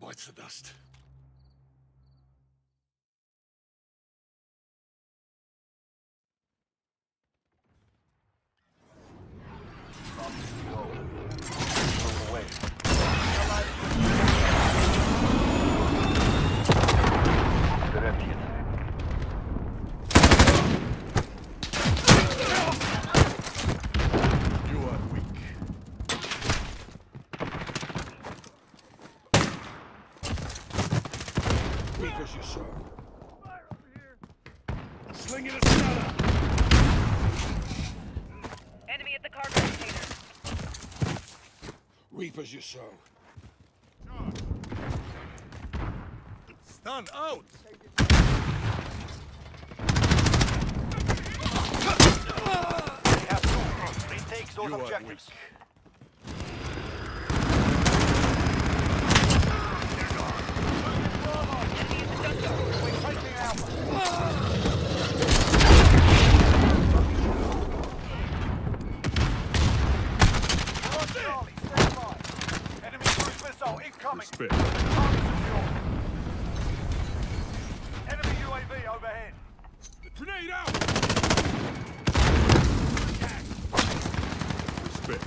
Bites the dust. You are weak. Weak as you sow. Slinging a stunner. Enemy at the cargo container. Reap as you sow. Stun out! They. Retake those You are objectives. Bravo. Stun out! There.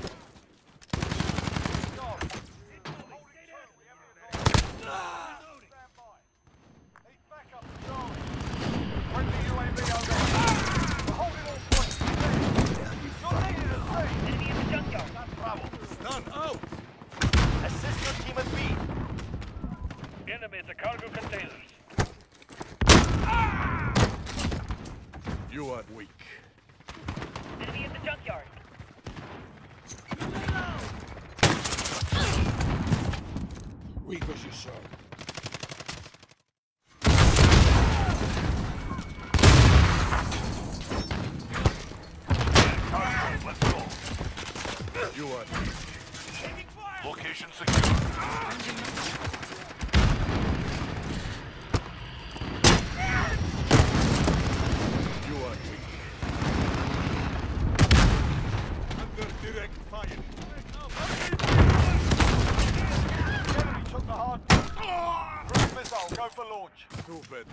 Hold it on point. Not a problem. Gun out. Assist your team at B. Enemy at the cargo containers. You are weak. Enemy at the junkyard. Reap as you sow. You are weak. Location secure. You are weak. Under direct fire. Enemy took the hard point. Cruise missile, go for launch. Too bad.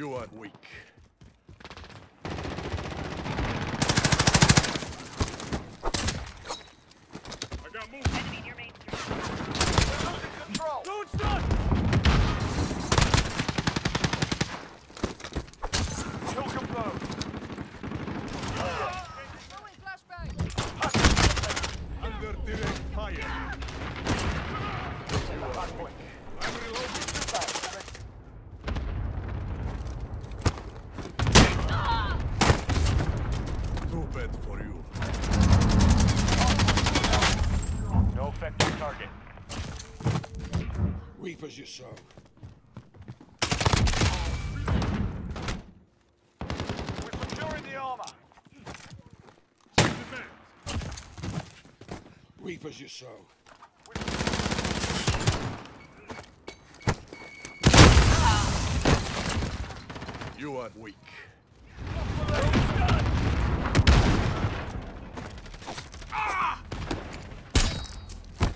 You are weak. I got movement. Enemy near Main Street. We're losing control. Don't stun! Kill confirmed. Under direct fire. You are Hard point. I'm reloading. Too for you. No effective target. Reap as you sow. We're securing the armor. Reap as you sow. You are weak.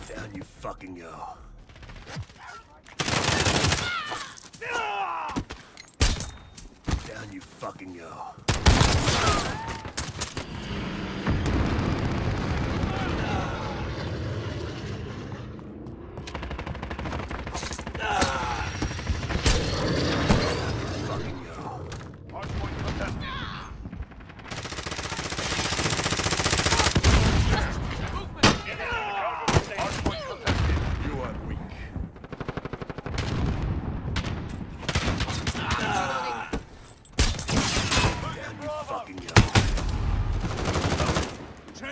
Down you fucking go. Down you fucking go.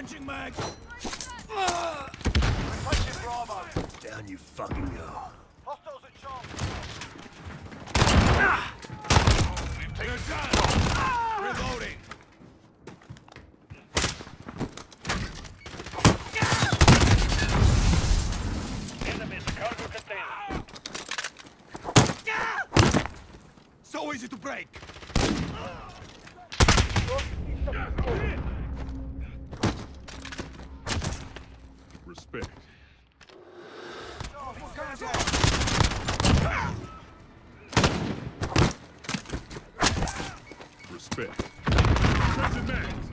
punching mag! Replacing Bravo. Down you fucking go. Hostiles at Charlie. Ah. Oh, we've taken. Ah. Reloading. Ah. Enemies. So easy to break. Oh. Respect. Respect. Changing mags.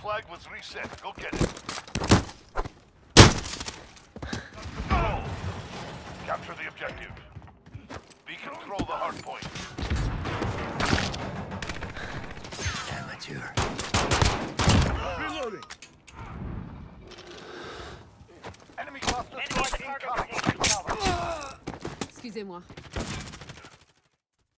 Flag was reset. Go get it. Go! Capture the objective. We control the hard point. Amateur. Reloading. Enemy cluster Enemy at the strike cargo incoming. Excusez-moi.